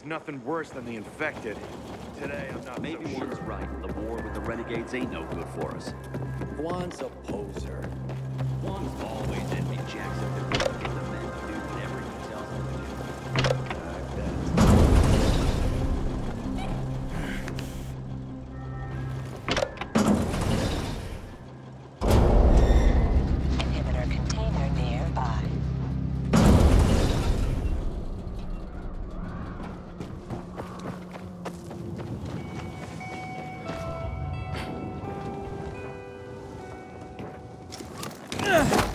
was nothing worse than the infected. Today, I'm not Maybe so one's sure. right. The war with the renegades ain't no good for us. Juan's a poser. Ugh.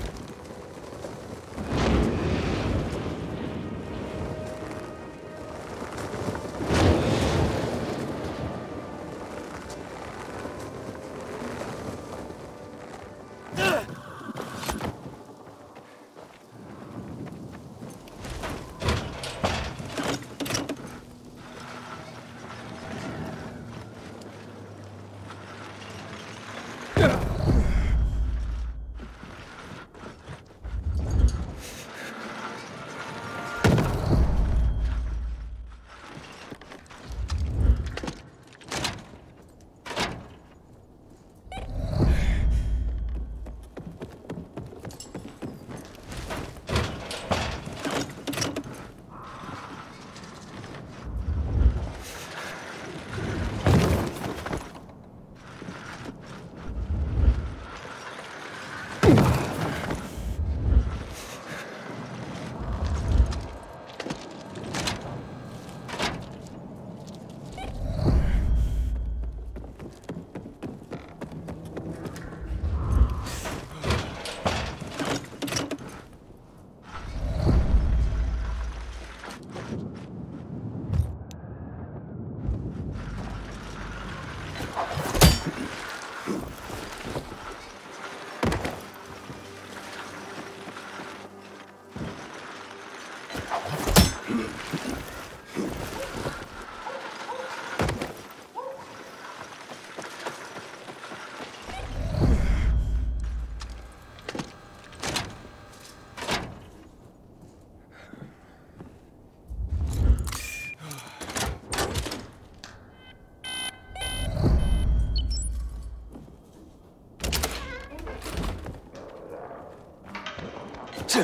是